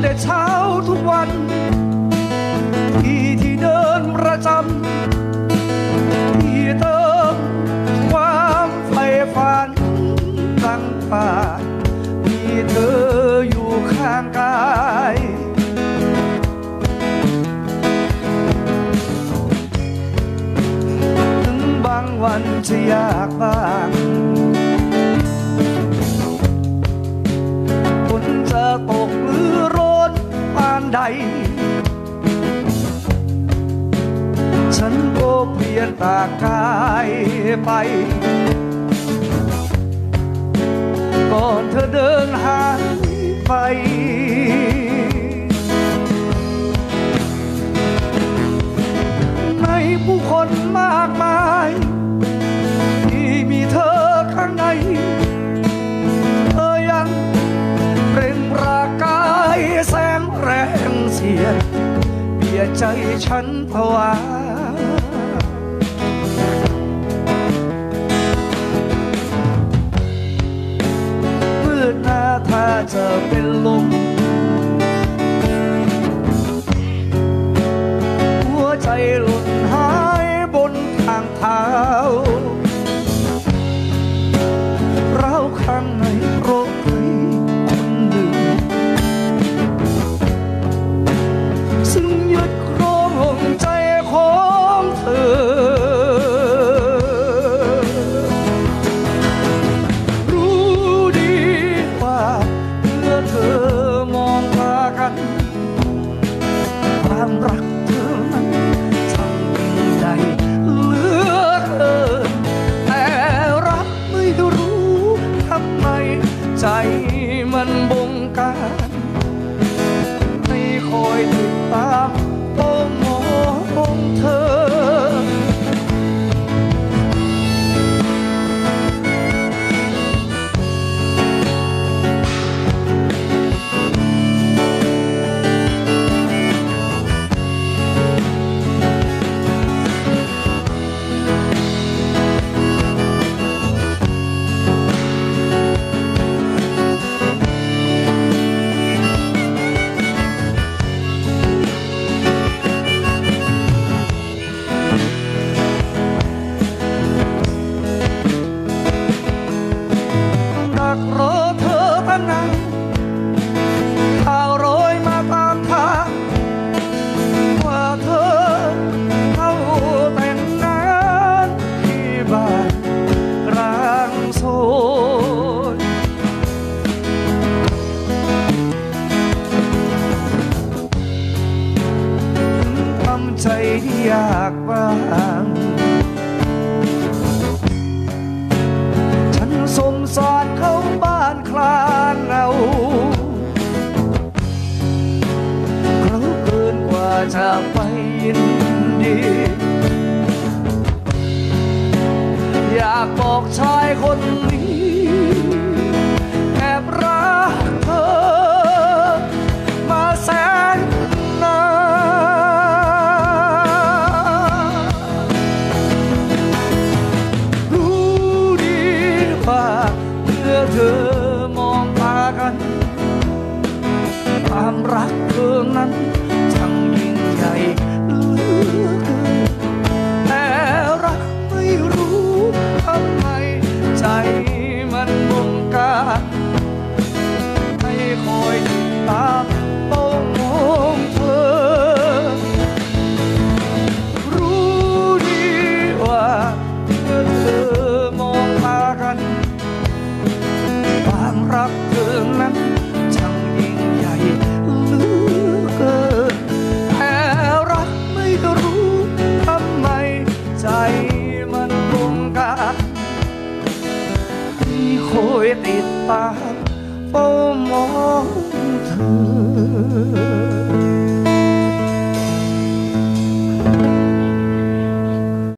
แต่เช้าทุกวัน ที่ที่เดินประจำที่เติมความใฝ่ฝันตั้งป่ามีเธออยู่ข้างกายถึงบางวันจะยากบ้าง ฉันก็เปลี่ยนตากายไป ก่อนเธอเดินหายไป ในผู้คนมากมาย ที่มีเธอข้างใน เธอยังเปล่งประกายแสงแรงเสียดเบียดใจฉันผวา ถ้าจามรักเธอนั้นช่างยิ่งใหญ่เหลือเกินแต่รักไม่รู้ทำไมใจมันบงการ กรอเธอตั้งนานข่าวโรยมาตามทางว่าเธอเข้าแต่งงานที่บ้านรางโซนทำใจที่ยากบ้าง นกว่าจะไปยินดี อยากบอกชายคนนี้แอบรักเธอ มาแสนนานรู้ดีว่าเมื่อเธอมองตากัน ความรักเธอนั้น รักเธอนั้นช่างยิ่งใหญ่เหลือเกินแต่รักไม่รู้ทำไมใจมันบงการที่คอยติดตามเฝ้ามองเธอ